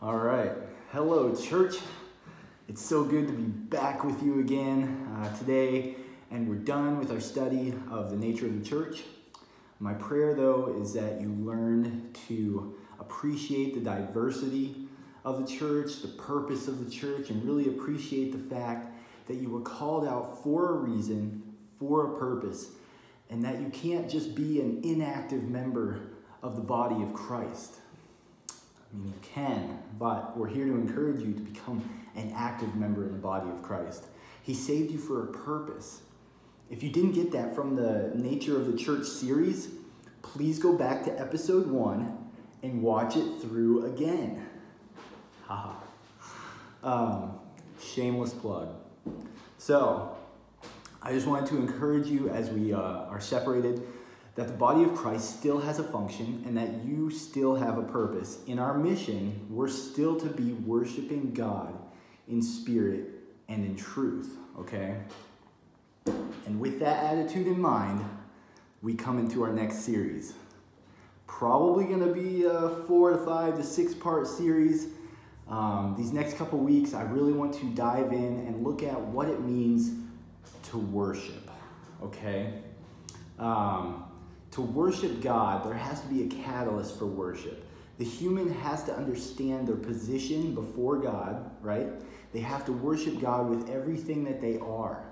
All right. Hello, church. It's so good to be back with you again uh, today, and we're done with our study of the nature of the church. My prayer, though, is that you learn to appreciate the diversity of the church, the purpose of the church, and really appreciate the fact that you were called out for a reason, for a purpose, and that you can't just be an inactive member of the body of Christ. I mean, you can, but we're here to encourage you to become an active member in the body of Christ. He saved you for a purpose. If you didn't get that from the Nature of the Church series, please go back to episode one and watch it through again. Haha. Um, shameless plug. So, I just wanted to encourage you as we uh, are separated that the body of Christ still has a function and that you still have a purpose. In our mission, we're still to be worshiping God in spirit and in truth, okay? And with that attitude in mind, we come into our next series. Probably to be a four to five to six part series. Um, these next couple weeks, I really want to dive in and look at what it means to worship, okay? Um, to worship God, there has to be a catalyst for worship. The human has to understand their position before God, right? They have to worship God with everything that they are.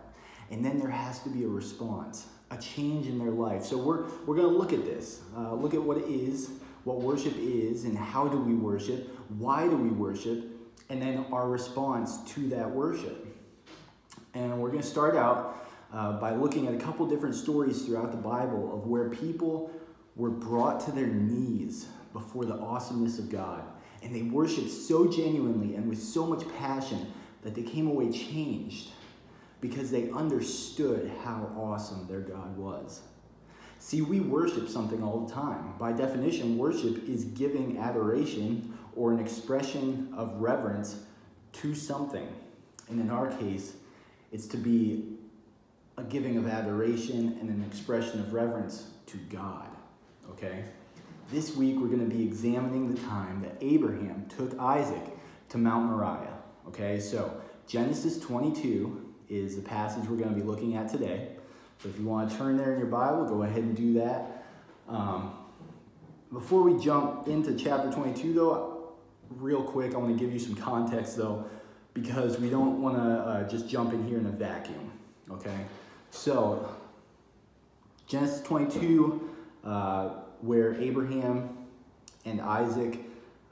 And then there has to be a response, a change in their life. So we're, we're going to look at this, uh, look at what it is, what worship is, and how do we worship, why do we worship, and then our response to that worship. And we're going to start out uh, by looking at a couple different stories throughout the Bible of where people were brought to their knees before the awesomeness of God. And they worshiped so genuinely and with so much passion that they came away changed because they understood how awesome their God was. See, we worship something all the time. By definition, worship is giving adoration or an expression of reverence to something. And in our case, it's to be a giving of adoration and an expression of reverence to God. Okay? This week we're going to be examining the time that Abraham took Isaac to Mount Moriah. Okay, so Genesis 22 is the passage we're going to be looking at today. So if you want to turn there in your Bible, go ahead and do that. Um, before we jump into chapter 22, though, real quick, I want to give you some context, though, because we don't want to uh, just jump in here in a vacuum. Okay? So, Genesis 22, uh, where Abraham and Isaac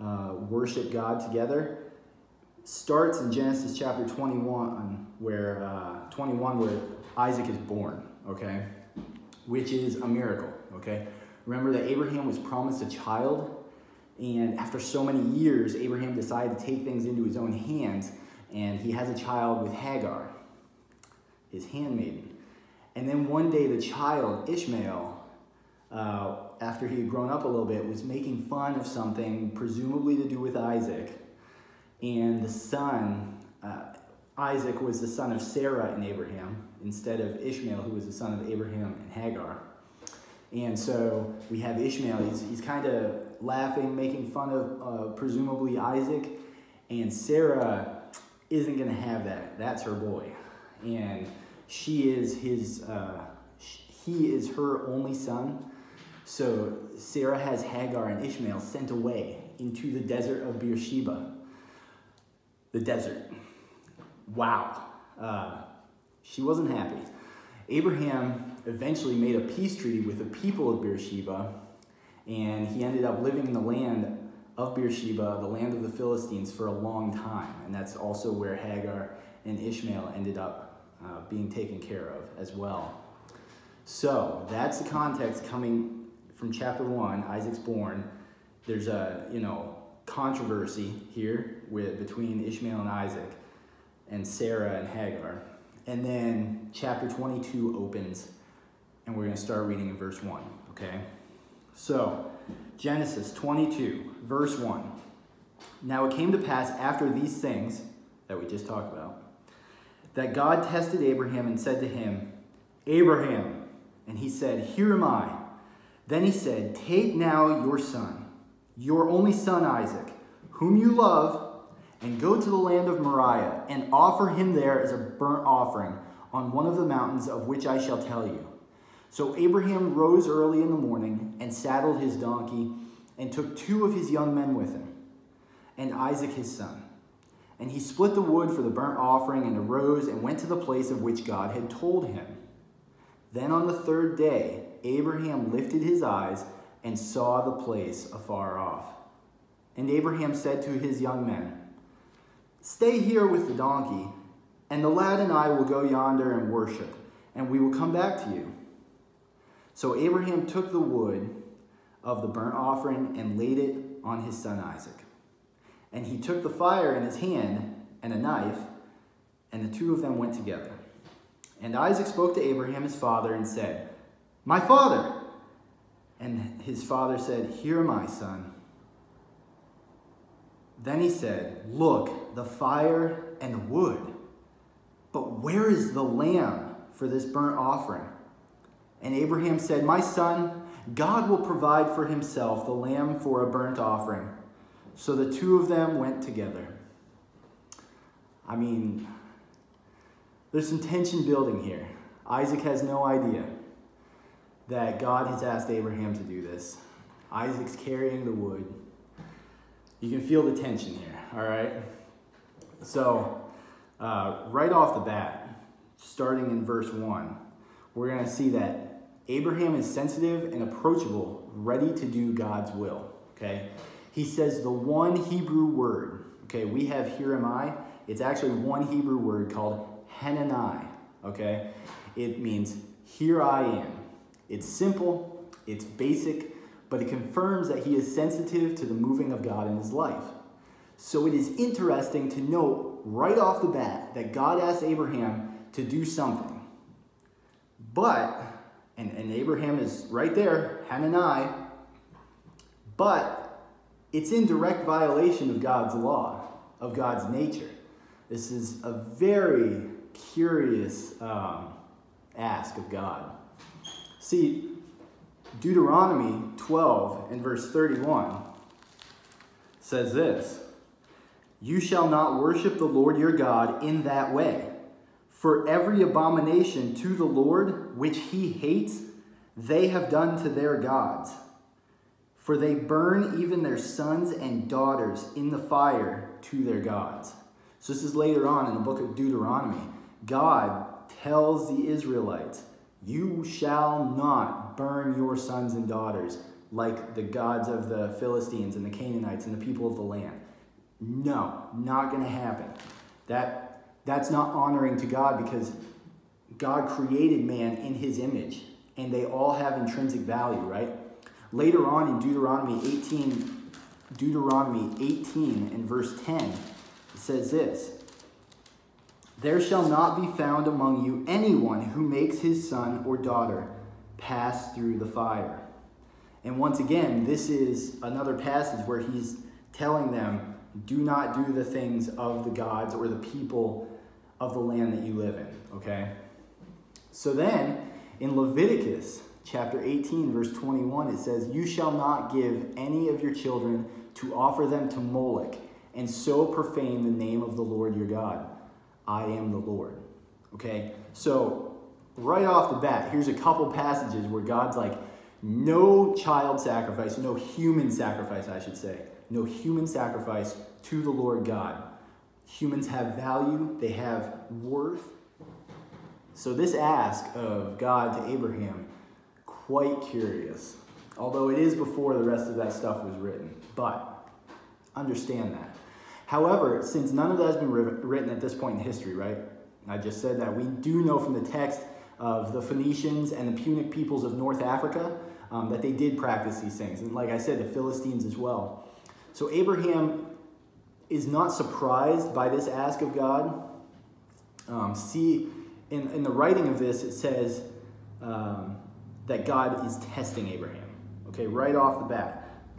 uh, worship God together, starts in Genesis chapter 21, where uh, 21, where Isaac is born. Okay, which is a miracle. Okay, remember that Abraham was promised a child, and after so many years, Abraham decided to take things into his own hands, and he has a child with Hagar, his handmaiden. And then one day, the child, Ishmael, uh, after he had grown up a little bit, was making fun of something, presumably to do with Isaac. And the son, uh, Isaac was the son of Sarah and Abraham, instead of Ishmael, who was the son of Abraham and Hagar. And so we have Ishmael, he's, he's kind of laughing, making fun of uh, presumably Isaac. And Sarah isn't going to have that. That's her boy. And she is his, uh, he is her only son. So Sarah has Hagar and Ishmael sent away into the desert of Beersheba. The desert. Wow. Uh, she wasn't happy. Abraham eventually made a peace treaty with the people of Beersheba, and he ended up living in the land of Beersheba, the land of the Philistines, for a long time. And that's also where Hagar and Ishmael ended up uh, being taken care of as well. So that's the context coming from chapter one. Isaac's born. There's a you know controversy here with between Ishmael and Isaac, and Sarah and Hagar, and then chapter 22 opens, and we're going to start reading in verse one. Okay, so Genesis 22 verse one. Now it came to pass after these things that we just talked about that God tested Abraham and said to him, Abraham. And he said, Here am I. Then he said, Take now your son, your only son Isaac, whom you love, and go to the land of Moriah, and offer him there as a burnt offering on one of the mountains of which I shall tell you. So Abraham rose early in the morning and saddled his donkey and took two of his young men with him, and Isaac his son. And he split the wood for the burnt offering and arose and went to the place of which God had told him. Then on the third day, Abraham lifted his eyes and saw the place afar off. And Abraham said to his young men, Stay here with the donkey, and the lad and I will go yonder and worship, and we will come back to you. So Abraham took the wood of the burnt offering and laid it on his son Isaac. And he took the fire in his hand and a knife, and the two of them went together. And Isaac spoke to Abraham his father and said, My father! And his father said, Here my son. Then he said, Look, the fire and the wood, but where is the lamb for this burnt offering? And Abraham said, My son, God will provide for himself the lamb for a burnt offering. So the two of them went together. I mean, there's some tension building here. Isaac has no idea that God has asked Abraham to do this. Isaac's carrying the wood. You can feel the tension here, all right? So, uh, right off the bat, starting in verse 1, we're going to see that Abraham is sensitive and approachable, ready to do God's will, okay? He says the one Hebrew word, okay, we have here am I. It's actually one Hebrew word called Hanani, okay? It means here I am. It's simple, it's basic, but it confirms that he is sensitive to the moving of God in his life. So it is interesting to note right off the bat that God asked Abraham to do something. But, and, and Abraham is right there, Hanani, but it's in direct violation of God's law, of God's nature. This is a very curious um, ask of God. See, Deuteronomy 12 and verse 31 says this You shall not worship the Lord your God in that way. For every abomination to the Lord which he hates, they have done to their gods. For they burn even their sons and daughters in the fire to their gods. So, this is later on in the book of Deuteronomy. God tells the Israelites, You shall not burn your sons and daughters like the gods of the Philistines and the Canaanites and the people of the land. No, not going to happen. That, that's not honoring to God because God created man in his image and they all have intrinsic value, right? Later on in Deuteronomy 18, Deuteronomy 18 and verse 10, it says this there shall not be found among you anyone who makes his son or daughter pass through the fire. And once again, this is another passage where he's telling them, do not do the things of the gods or the people of the land that you live in, okay? So then, in Leviticus chapter 18, verse 21, it says, You shall not give any of your children to offer them to Moloch, and so profane the name of the Lord your God. I am the Lord. Okay? So, right off the bat, here's a couple passages where God's like, no child sacrifice, no human sacrifice, I should say. No human sacrifice to the Lord God. Humans have value, they have worth. So, this ask of God to Abraham, quite curious. Although it is before the rest of that stuff was written. But understand that. However, since none of that has been written at this point in history, right? I just said that we do know from the text of the Phoenicians and the Punic peoples of North Africa um, that they did practice these things. And like I said, the Philistines as well. So Abraham is not surprised by this ask of God. Um, see, in, in the writing of this, it says um, that God is testing Abraham. Okay, right off the bat.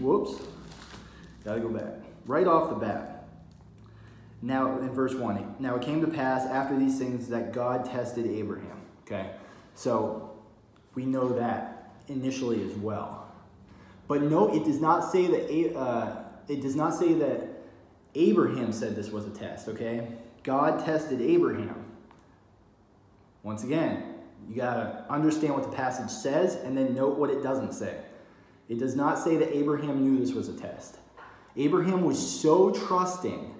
Whoops. Gotta go back right off the bat. Now, in verse 1, now it came to pass after these things that God tested Abraham. Okay, so we know that initially as well. But no, it does not say that uh, it does not say that Abraham said this was a test, okay? God tested Abraham. Once again, you got to understand what the passage says and then note what it doesn't say. It does not say that Abraham knew this was a test. Abraham was so trusting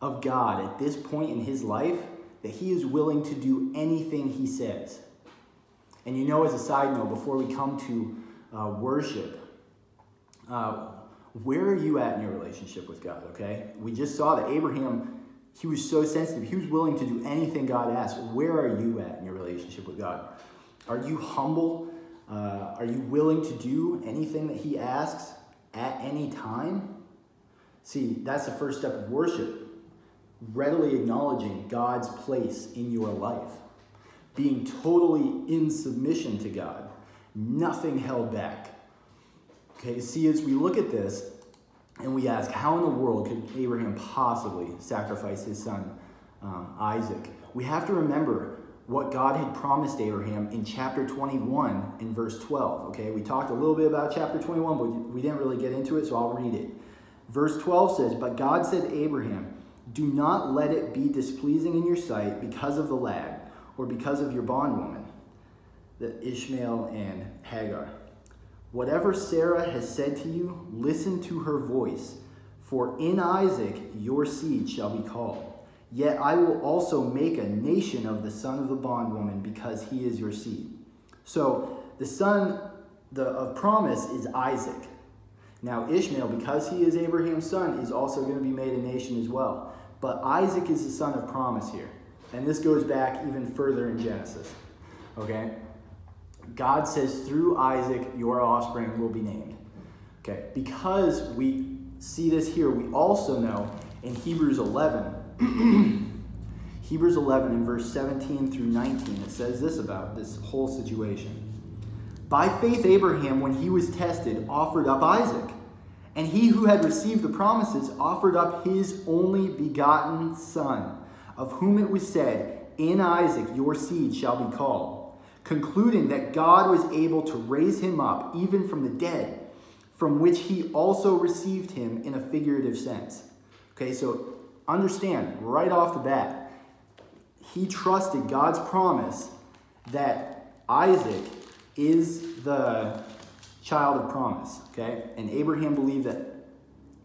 of God at this point in his life that he is willing to do anything he says. And you know, as a side note, before we come to uh, worship, uh, where are you at in your relationship with God, okay? We just saw that Abraham, he was so sensitive. He was willing to do anything God asked. Where are you at in your relationship with God? Are you humble? Uh, are you willing to do anything that he asks at any time? See, that's the first step of worship. Readily acknowledging God's place in your life. Being totally in submission to God. Nothing held back. Okay, see, as we look at this and we ask, how in the world could Abraham possibly sacrifice his son um, Isaac? We have to remember what God had promised Abraham in chapter 21 in verse 12. Okay, we talked a little bit about chapter 21, but we didn't really get into it, so I'll read it. Verse 12 says, But God said to Abraham, Do not let it be displeasing in your sight because of the lad, or because of your bondwoman, the Ishmael and Hagar. Whatever Sarah has said to you, listen to her voice, for in Isaac your seed shall be called. Yet I will also make a nation of the son of the bondwoman, because he is your seed. So the son of promise is Isaac. Now, Ishmael, because he is Abraham's son, is also going to be made a nation as well. But Isaac is the son of promise here. And this goes back even further in Genesis. Okay? God says, through Isaac, your offspring will be named. Okay? Because we see this here, we also know in Hebrews 11, Hebrews 11 in verse 17 through 19, it says this about this whole situation. By faith, Abraham, when he was tested, offered up Isaac. And he who had received the promises offered up his only begotten son, of whom it was said, In Isaac your seed shall be called, concluding that God was able to raise him up even from the dead, from which he also received him in a figurative sense. Okay, so understand right off the bat, he trusted God's promise that Isaac is the child of promise, okay? And Abraham believed that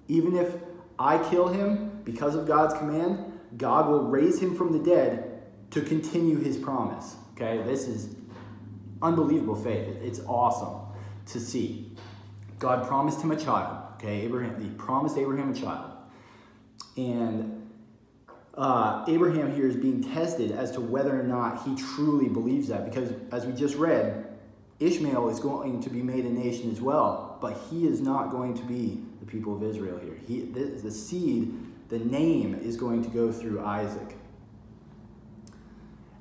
even if I kill him because of God's command, God will raise him from the dead to continue his promise, okay? This is unbelievable faith. It's awesome to see. God promised him a child, okay? Abraham, he promised Abraham a child. And uh, Abraham here is being tested as to whether or not he truly believes that because as we just read, Ishmael is going to be made a nation as well, but he is not going to be the people of Israel here. He, the, the seed, the name is going to go through Isaac.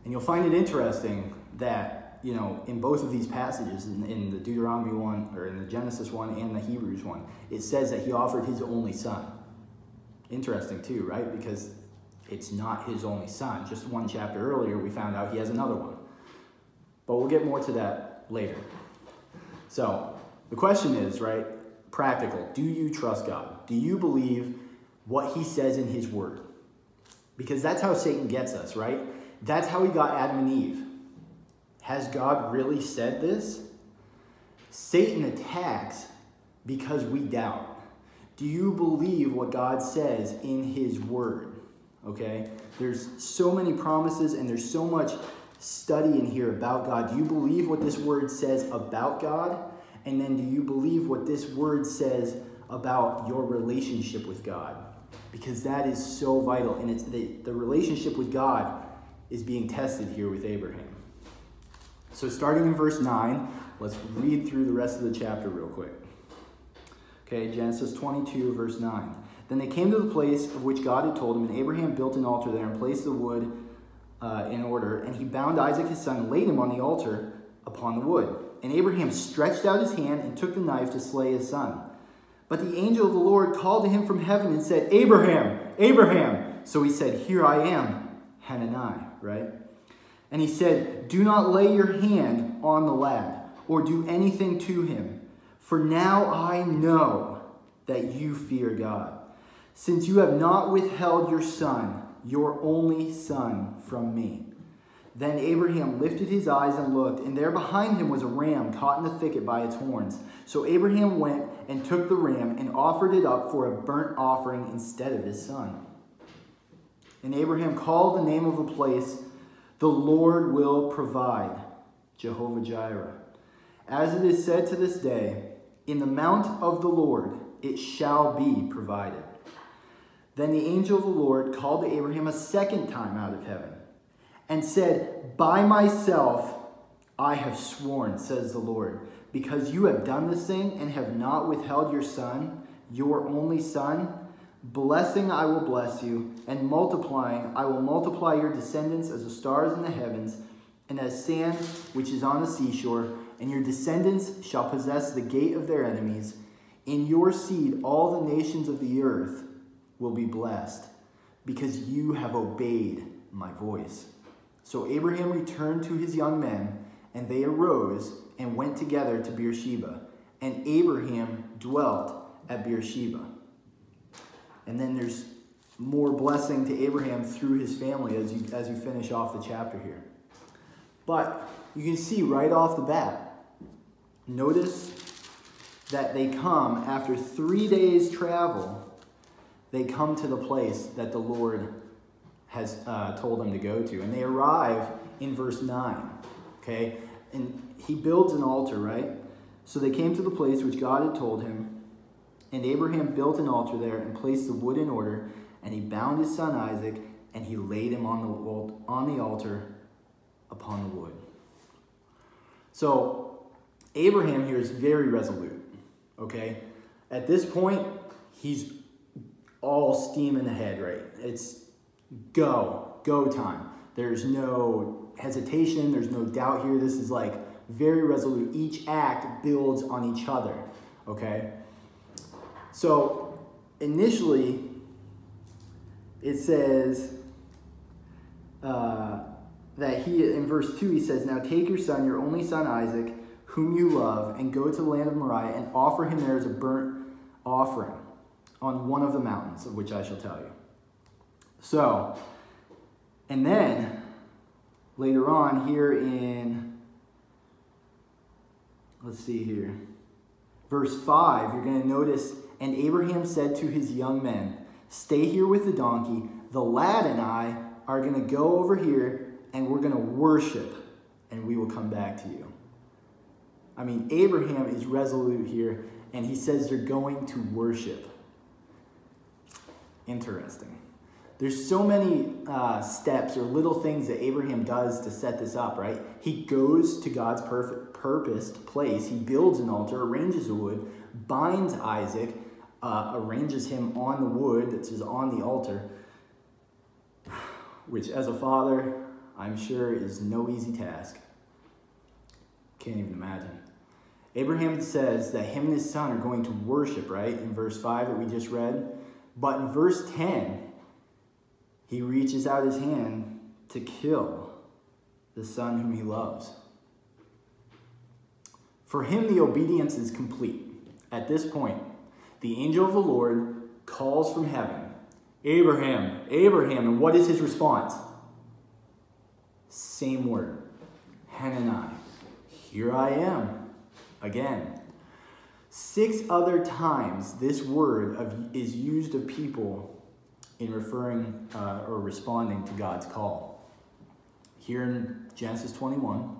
And you'll find it interesting that, you know, in both of these passages, in, in the Deuteronomy one, or in the Genesis one and the Hebrews one, it says that he offered his only son. Interesting too, right? Because it's not his only son. Just one chapter earlier, we found out he has another one. But we'll get more to that later. So the question is, right, practical. Do you trust God? Do you believe what he says in his word? Because that's how Satan gets us, right? That's how he got Adam and Eve. Has God really said this? Satan attacks because we doubt. Do you believe what God says in his word? Okay? There's so many promises and there's so much study in here about God? Do you believe what this word says about God? And then do you believe what this word says about your relationship with God? Because that is so vital. And it's the, the relationship with God is being tested here with Abraham. So starting in verse 9, let's read through the rest of the chapter real quick. Okay, Genesis 22, verse 9. Then they came to the place of which God had told him, and Abraham built an altar there and placed the wood uh, in order, and he bound Isaac his son and laid him on the altar upon the wood. And Abraham stretched out his hand and took the knife to slay his son. But the angel of the Lord called to him from heaven and said, Abraham, Abraham. So he said, Here I am, Hanani, right? And he said, Do not lay your hand on the lad or do anything to him, for now I know that you fear God, since you have not withheld your son, your only son, from me. Then Abraham lifted his eyes and looked, and there behind him was a ram caught in the thicket by its horns. So Abraham went and took the ram and offered it up for a burnt offering instead of his son. And Abraham called the name of the place, The Lord will provide, Jehovah Jireh. As it is said to this day, In the mount of the Lord it shall be provided. Then the angel of the Lord called to Abraham a second time out of heaven and said, By myself I have sworn, says the Lord, because you have done this thing and have not withheld your son, your only son. Blessing I will bless you, and multiplying I will multiply your descendants as the stars in the heavens and as sand which is on the seashore, and your descendants shall possess the gate of their enemies. In your seed all the nations of the earth will be blessed, because you have obeyed my voice. So Abraham returned to his young men, and they arose and went together to Beersheba. And Abraham dwelt at Beersheba. And then there's more blessing to Abraham through his family as you, as you finish off the chapter here. But you can see right off the bat, notice that they come after three days' travel, they come to the place that the Lord has uh, told them to go to. And they arrive in verse 9, okay? And he builds an altar, right? So they came to the place which God had told him. And Abraham built an altar there and placed the wood in order. And he bound his son Isaac and he laid him on the, on the altar upon the wood. So Abraham here is very resolute, okay? At this point, he's all steam in the head, right? It's go, go time. There's no hesitation, there's no doubt here. This is like very resolute. Each act builds on each other, okay? So initially, it says uh, that he, in verse 2, he says, Now take your son, your only son Isaac, whom you love, and go to the land of Moriah and offer him there as a burnt offering on one of the mountains, of which I shall tell you. So, and then later on here in, let's see here, verse 5, you're going to notice, and Abraham said to his young men, Stay here with the donkey. The lad and I are going to go over here and we're going to worship and we will come back to you. I mean, Abraham is resolute here and he says they're going to worship. Interesting. There's so many uh, steps or little things that Abraham does to set this up, right? He goes to God's perfect, purposed place. He builds an altar, arranges the wood, binds Isaac, uh, arranges him on the wood that is on the altar, which as a father, I'm sure is no easy task. Can't even imagine. Abraham says that him and his son are going to worship, right? In verse 5 that we just read. But in verse 10, he reaches out his hand to kill the son whom he loves. For him, the obedience is complete. At this point, the angel of the Lord calls from heaven, Abraham, Abraham, and what is his response? Same word, Hanani. Here I am, again. Six other times this word of, is used of people in referring uh, or responding to God's call. Here in Genesis 21,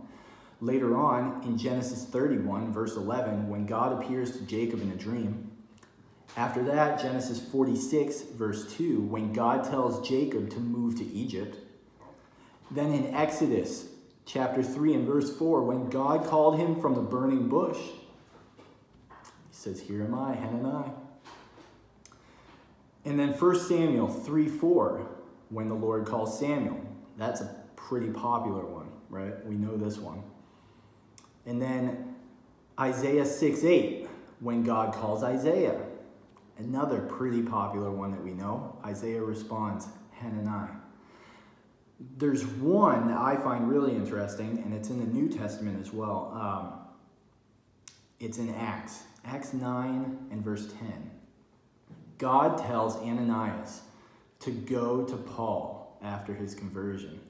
later on in Genesis 31, verse 11, when God appears to Jacob in a dream. After that, Genesis 46, verse 2, when God tells Jacob to move to Egypt. Then in Exodus chapter 3 and verse 4, when God called him from the burning bush, he says, Here am I, Hanani. And then 1 Samuel 3 4, when the Lord calls Samuel. That's a pretty popular one, right? We know this one. And then Isaiah 6 8, when God calls Isaiah. Another pretty popular one that we know. Isaiah responds, Hanani. There's one that I find really interesting, and it's in the New Testament as well. Um, it's in Acts, Acts 9 and verse 10. God tells Ananias to go to Paul after his conversion.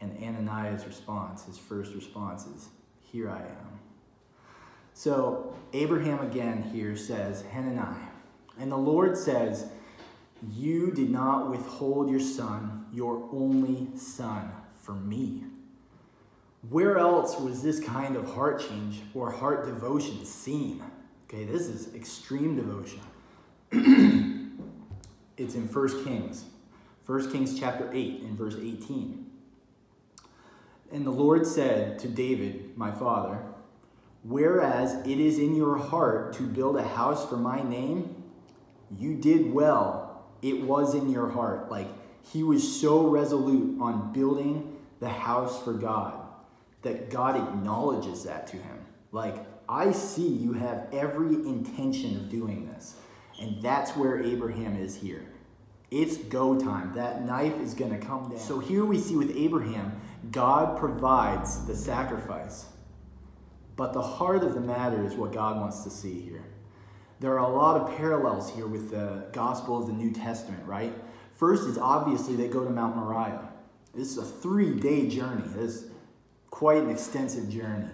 And Ananias' response, his first response is, Here I am. So Abraham again here says, Hanani. And the Lord says, You did not withhold your son, your only son, for me. Where else was this kind of heart change or heart devotion seen? Okay, this is extreme devotion. it's in 1 Kings. 1 Kings chapter 8 and verse 18. And the Lord said to David, my father, Whereas it is in your heart to build a house for my name, you did well. It was in your heart. Like he was so resolute on building the house for God that God acknowledges that to him. Like, I see you have every intention of doing this. And that's where Abraham is here. It's go time. That knife is going to come down. So here we see with Abraham, God provides the sacrifice. But the heart of the matter is what God wants to see here. There are a lot of parallels here with the Gospel of the New Testament, right? First is obviously they go to Mount Moriah. This is a three day journey. This is quite an extensive journey.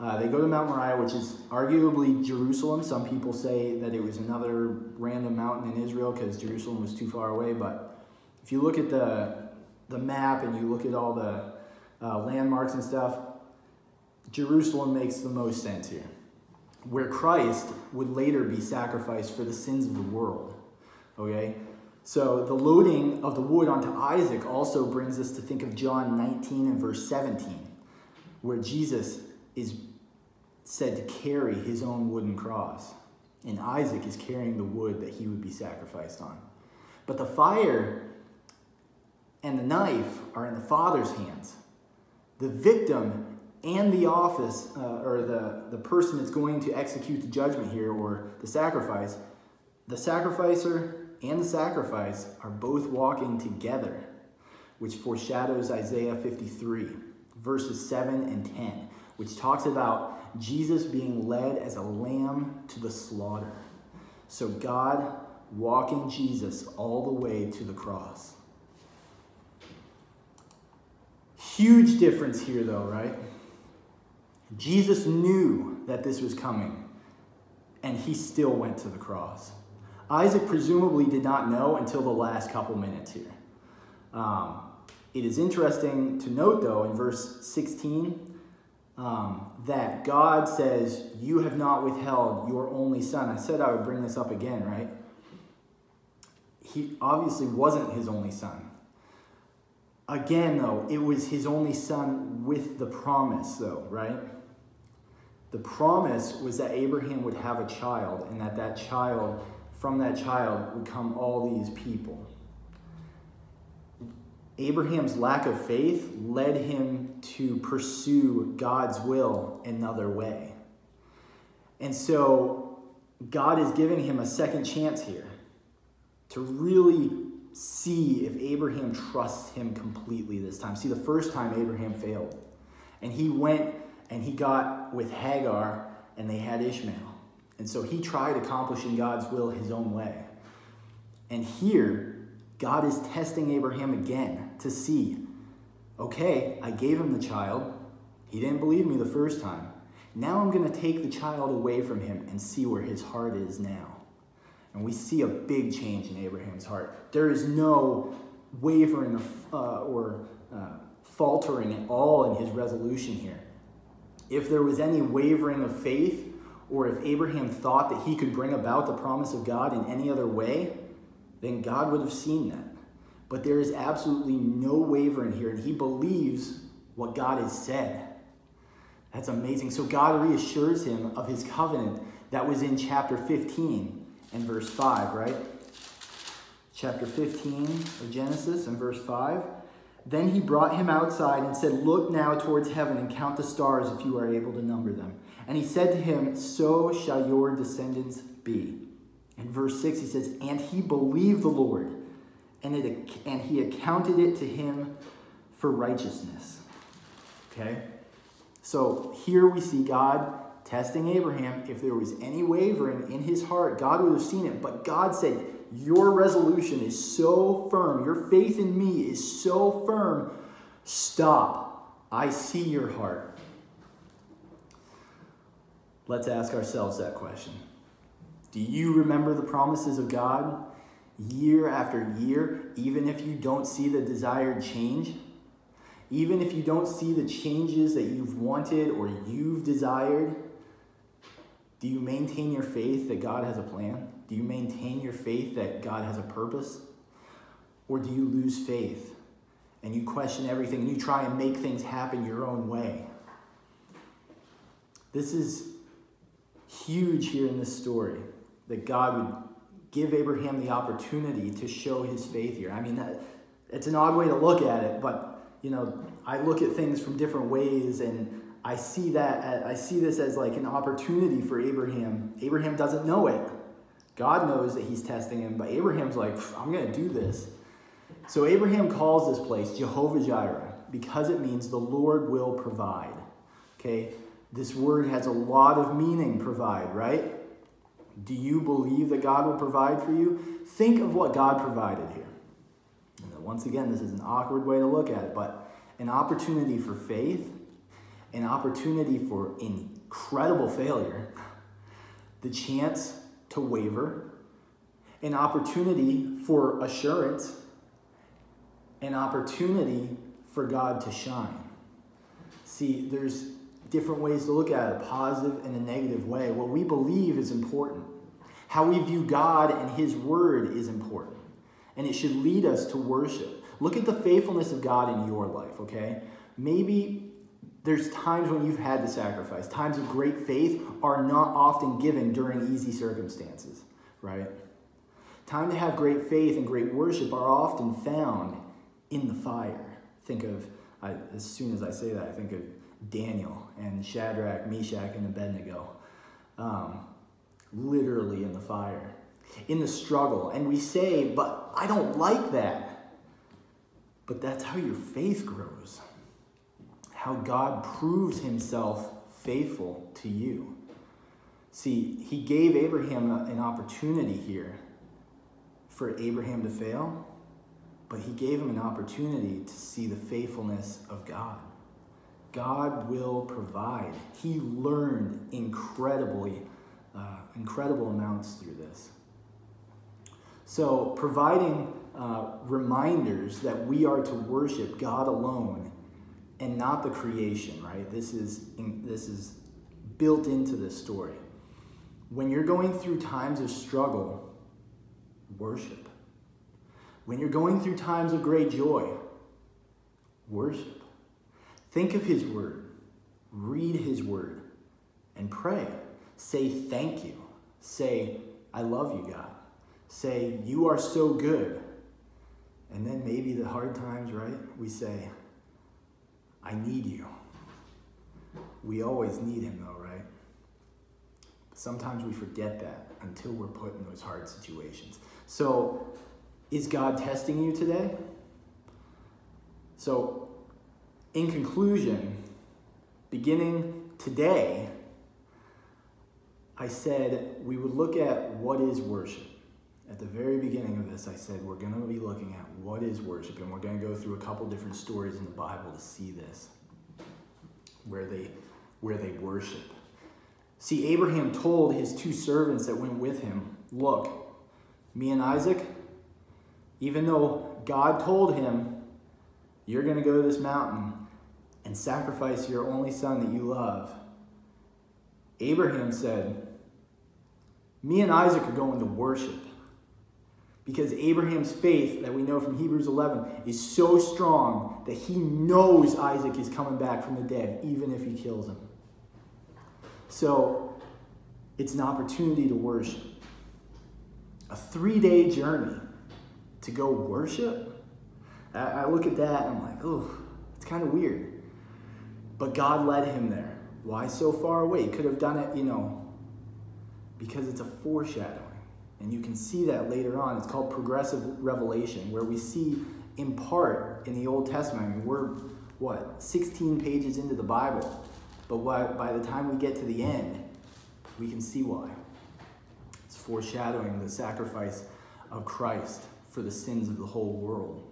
Uh, they go to Mount Moriah, which is arguably Jerusalem. Some people say that it was another random mountain in Israel because Jerusalem was too far away. But if you look at the, the map and you look at all the uh, landmarks and stuff, Jerusalem makes the most sense here, where Christ would later be sacrificed for the sins of the world. Okay? So the loading of the wood onto Isaac also brings us to think of John 19 and verse 17, where Jesus is said to carry his own wooden cross, and Isaac is carrying the wood that he would be sacrificed on. But the fire and the knife are in the Father's hands. The victim and the office, uh, or the, the person that's going to execute the judgment here, or the sacrifice, the sacrificer and the sacrifice are both walking together, which foreshadows Isaiah 53, verses 7 and 10, which talks about Jesus being led as a lamb to the slaughter. So God walking Jesus all the way to the cross. Huge difference here, though, right? Jesus knew that this was coming, and he still went to the cross. Isaac presumably did not know until the last couple minutes here. Um, it is interesting to note, though, in verse 16, um, that God says, You have not withheld your only son. I said I would bring this up again, right? He obviously wasn't his only son. Again, though, it was his only son with the promise, though, right? The promise was that Abraham would have a child and that that child, from that child, would come all these people. Abraham's lack of faith led him to pursue God's will another way. And so God is giving him a second chance here to really see if Abraham trusts him completely this time. See, the first time Abraham failed. And he went and he got with Hagar and they had Ishmael. And so he tried accomplishing God's will his own way. And here, God is testing Abraham again to see okay, I gave him the child. He didn't believe me the first time. Now I'm going to take the child away from him and see where his heart is now. And we see a big change in Abraham's heart. There is no wavering uh, or uh, faltering at all in his resolution here if there was any wavering of faith, or if Abraham thought that he could bring about the promise of God in any other way, then God would have seen that. But there is absolutely no wavering here, and he believes what God has said. That's amazing. So God reassures him of his covenant that was in chapter 15 and verse 5, right? Chapter 15 of Genesis and verse 5. Then he brought him outside and said, Look now towards heaven and count the stars if you are able to number them. And he said to him, So shall your descendants be. In verse 6, he says, And he believed the Lord, and, it, and he accounted it to him for righteousness. Okay? So here we see God testing Abraham. If there was any wavering in his heart, God would have seen it. But God said, your resolution is so firm, your faith in me is so firm, stop. I see your heart. Let's ask ourselves that question. Do you remember the promises of God year after year, even if you don't see the desired change? Even if you don't see the changes that you've wanted or you've desired? Do you maintain your faith that God has a plan? Do you maintain your faith that God has a purpose? Or do you lose faith and you question everything and you try and make things happen your own way? This is huge here in this story that God would give Abraham the opportunity to show his faith here. I mean, it's an odd way to look at it, but you know, I look at things from different ways and I see that uh, I see this as like an opportunity for Abraham. Abraham doesn't know it. God knows that he's testing him, but Abraham's like, I'm going to do this. So Abraham calls this place Jehovah Jireh because it means the Lord will provide. Okay? This word has a lot of meaning, provide, right? Do you believe that God will provide for you? Think of what God provided here. And once again, this is an awkward way to look at it, but an opportunity for faith, an opportunity for incredible failure, the chance to waver, an opportunity for assurance, an opportunity for God to shine. See, there's different ways to look at it, a positive and a negative way. What we believe is important. How we view God and His Word is important. And it should lead us to worship. Look at the faithfulness of God in your life, okay? Maybe there's times when you've had to sacrifice. Times of great faith are not often given during easy circumstances, right? Time to have great faith and great worship are often found in the fire. Think of, I, as soon as I say that, I think of Daniel and Shadrach, Meshach, and Abednego. Um, literally in the fire, in the struggle. And we say, but I don't like that. But that's how your faith grows how God proves himself faithful to you. See, he gave Abraham an opportunity here for Abraham to fail, but he gave him an opportunity to see the faithfulness of God. God will provide. He learned incredibly, uh, incredible amounts through this. So, providing uh, reminders that we are to worship God alone and not the creation, right? This is, this is built into this story. When you're going through times of struggle, worship. When you're going through times of great joy, worship. Think of His Word, read His Word, and pray. Say thank you. Say, I love you, God. Say, you are so good. And then maybe the hard times, right? We say, I need you. We always need him though, right? Sometimes we forget that until we're put in those hard situations. So, is God testing you today? So, in conclusion, beginning today, I said we would look at what is worship. At the very beginning of this, I said we're going to be looking at what is worship, and we're going to go through a couple different stories in the Bible to see this, where they, where they worship. See, Abraham told his two servants that went with him, Look, me and Isaac, even though God told him, You're going to go to this mountain and sacrifice your only son that you love, Abraham said, Me and Isaac are going to worship. Because Abraham's faith, that we know from Hebrews 11, is so strong that he knows Isaac is coming back from the dead, even if he kills him. So it's an opportunity to worship. A three day journey to go worship. I, look at that and I'm like, oh, it's kind of weird. But God led him there. Why so far away? He could have done it, you know, because it's a foreshadowing. And you can see that later on. It's called progressive revelation, where we see in part in the Old Testament. I mean, we're, what, 16 pages into the Bible. But by the time we get to the end, we can see why. It's foreshadowing the sacrifice of Christ for the sins of the whole world.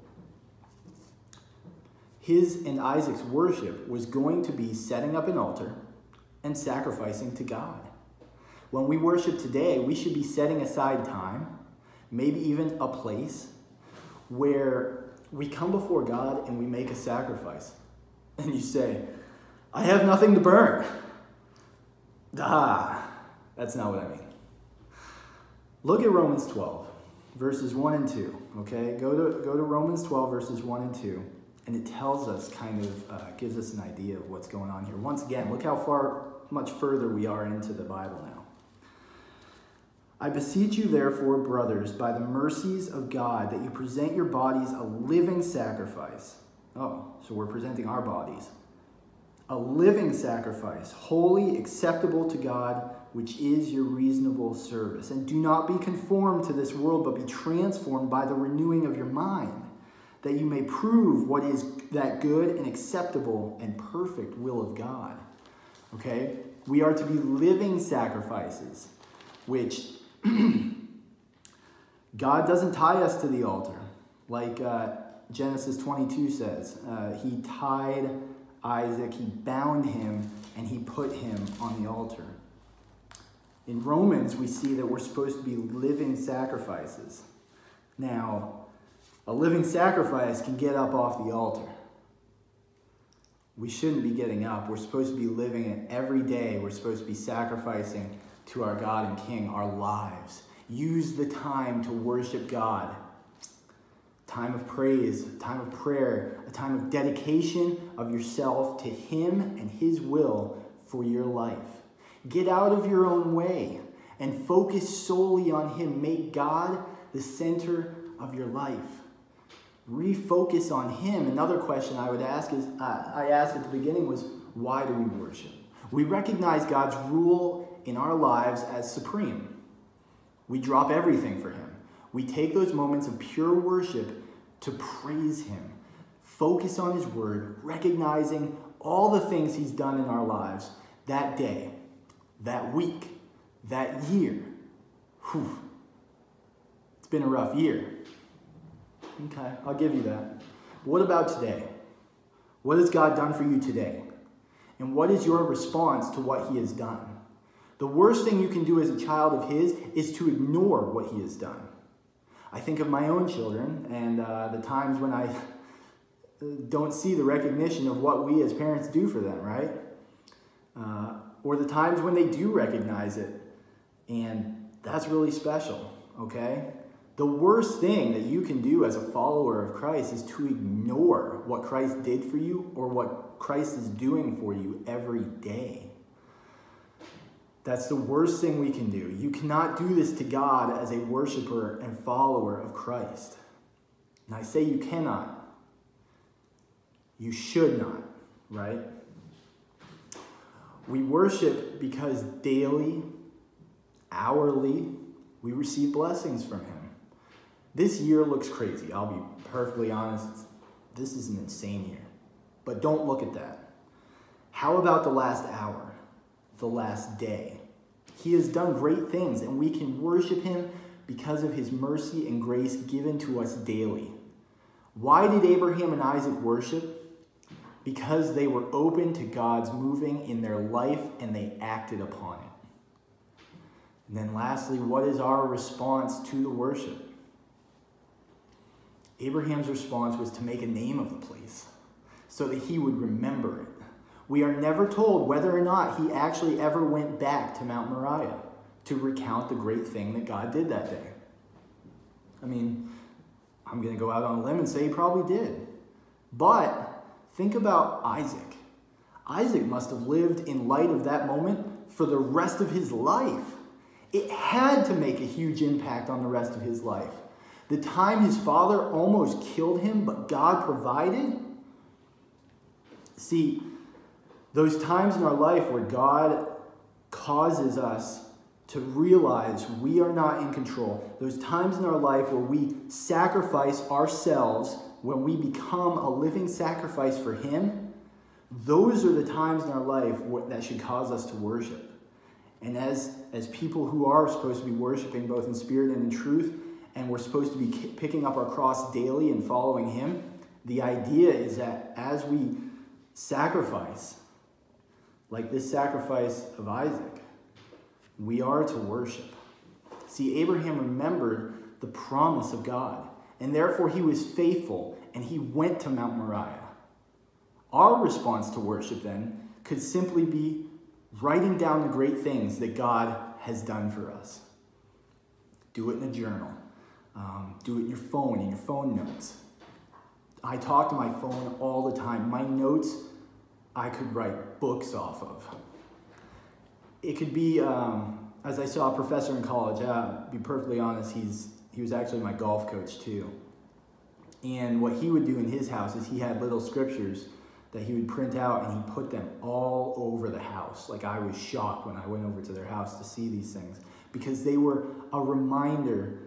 His and Isaac's worship was going to be setting up an altar and sacrificing to God. When we worship today, we should be setting aside time, maybe even a place, where we come before God and we make a sacrifice. And you say, I have nothing to burn. Ah, that's not what I mean. Look at Romans 12, verses 1 and 2. Okay, go to, go to Romans 12, verses 1 and 2, and it tells us, kind of, uh, gives us an idea of what's going on here. Once again, look how far, much further we are into the Bible now. I beseech you, therefore, brothers, by the mercies of God, that you present your bodies a living sacrifice. Oh, so we're presenting our bodies. A living sacrifice, holy, acceptable to God, which is your reasonable service. And do not be conformed to this world, but be transformed by the renewing of your mind, that you may prove what is that good and acceptable and perfect will of God. Okay? We are to be living sacrifices, which God doesn't tie us to the altar. Like uh, Genesis 22 says, uh, he tied Isaac, he bound him, and he put him on the altar. In Romans, we see that we're supposed to be living sacrifices. Now, a living sacrifice can get up off the altar. We shouldn't be getting up. We're supposed to be living it every day. We're supposed to be sacrificing to our God and King our lives. Use the time to worship God. Time of praise, time of prayer, a time of dedication of yourself to Him and His will for your life. Get out of your own way and focus solely on Him. Make God the center of your life. Refocus on Him. Another question I would ask is uh, I asked at the beginning was why do we worship? We recognize God's rule in our lives as supreme. We drop everything for Him. We take those moments of pure worship to praise Him, focus on His Word, recognizing all the things He's done in our lives that day, that week, that year. Whew. It's been a rough year. Okay, I'll give you that. What about today? What has God done for you today? And what is your response to what He has done? The worst thing you can do as a child of His is to ignore what He has done. I think of my own children and uh, the times when I don't see the recognition of what we as parents do for them, right? Uh, or the times when they do recognize it, and that's really special, okay? The worst thing that you can do as a follower of Christ is to ignore what Christ did for you or what Christ is doing for you every day. That's the worst thing we can do. You cannot do this to God as a worshiper and follower of Christ. And I say you cannot. You should not, right? We worship because daily, hourly, we receive blessings from Him. This year looks crazy. I'll be perfectly honest. This is an insane year. But don't look at that. How about the last hour? The last day. He has done great things, and we can worship him because of his mercy and grace given to us daily. Why did Abraham and Isaac worship? Because they were open to God's moving in their life and they acted upon it. And then, lastly, what is our response to the worship? Abraham's response was to make a name of the place so that he would remember it. We are never told whether or not he actually ever went back to Mount Moriah to recount the great thing that God did that day. I mean, I'm going to go out on a limb and say he probably did. But think about Isaac. Isaac must have lived in light of that moment for the rest of his life. It had to make a huge impact on the rest of his life. The time his father almost killed him, but God provided. See, those times in our life where God causes us to realize we are not in control, those times in our life where we sacrifice ourselves, when we become a living sacrifice for Him, those are the times in our life that should cause us to worship. And as, as people who are supposed to be worshiping both in spirit and in truth, and we're supposed to be picking up our cross daily and following Him, the idea is that as we sacrifice, like this sacrifice of Isaac, we are to worship. See, Abraham remembered the promise of God, and therefore he was faithful and he went to Mount Moriah. Our response to worship then could simply be writing down the great things that God has done for us. Do it in a journal. Um, do it in your phone, in your phone notes. I talk to my phone all the time. My notes, I could write books off of. It could be, um, as I saw a professor in college, uh, be perfectly honest, he's, he was actually my golf coach too. And what he would do in his house is he had little scriptures that he would print out and he put them all over the house. Like I was shocked when I went over to their house to see these things because they were a reminder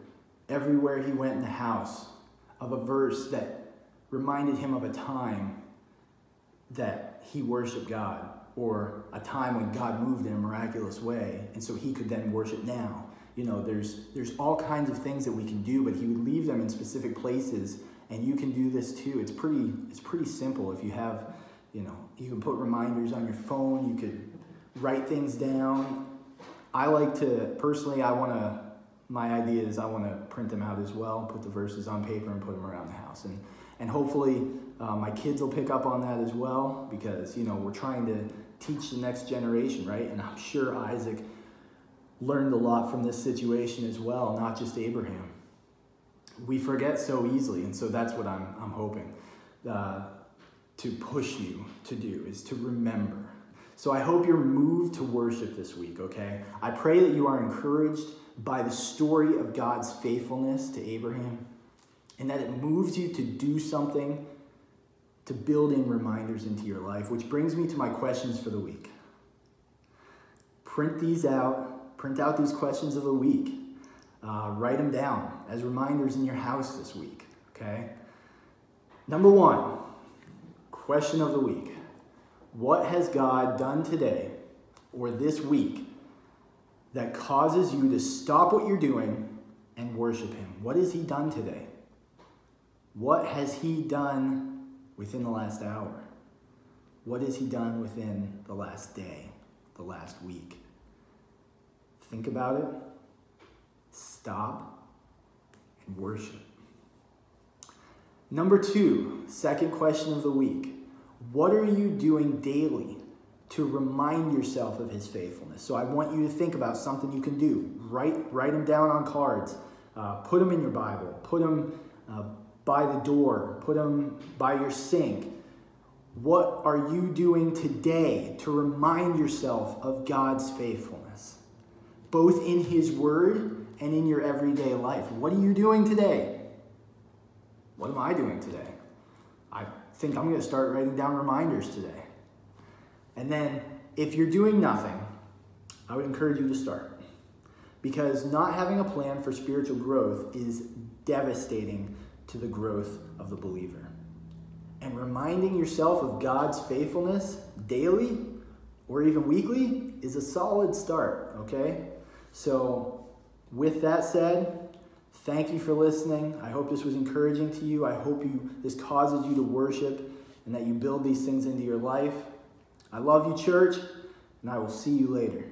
everywhere he went in the house of a verse that reminded him of a time that he worshiped God or a time when God moved in a miraculous way and so he could then worship now. You know, there's there's all kinds of things that we can do, but he would leave them in specific places and you can do this too. It's pretty it's pretty simple if you have, you know, you can put reminders on your phone, you could write things down. I like to personally I want to my idea is I want to print them out as well, put the verses on paper and put them around the house. And, and hopefully uh, my kids will pick up on that as well because, you know, we're trying to teach the next generation, right? And I'm sure Isaac learned a lot from this situation as well, not just Abraham. We forget so easily, and so that's what I'm, I'm hoping uh, to push you to do is to remember. So I hope you're moved to worship this week, okay? I pray that you are encouraged by the story of God's faithfulness to Abraham and that it moves you to do something to build in reminders into your life, which brings me to my questions for the week. Print these out, print out these questions of the week. Uh, write them down as reminders in your house this week, okay? Number one, question of the week What has God done today or this week that causes you to stop what you're doing and worship Him? What has He done today? What has He done within the last hour? What has He done within the last day, the last week? Think about it, stop, and worship. Number two, second question of the week. What are you doing daily to remind yourself of his faithfulness. So I want you to think about something you can do. Write, write them down on cards. Uh, put them in your Bible. Put them uh, by the door. Put them by your sink. What are you doing today to remind yourself of God's faithfulness? Both in his word and in your everyday life. What are you doing today? What am I doing today? Think I'm going to start writing down reminders today. And then if you're doing nothing, I would encourage you to start. Because not having a plan for spiritual growth is devastating to the growth of the believer. And reminding yourself of God's faithfulness daily or even weekly is a solid start, okay? So, with that said, thank you for listening. I hope this was encouraging to you. I hope you this causes you to worship and that you build these things into your life. I love you, church, and I will see you later.